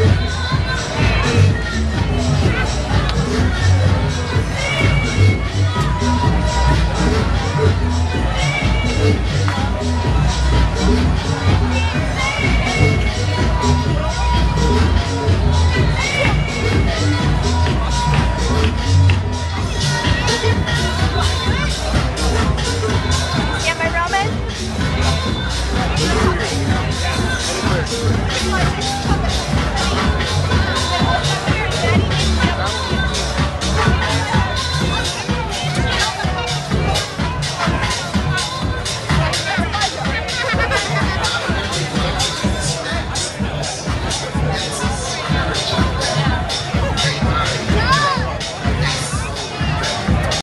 Yes.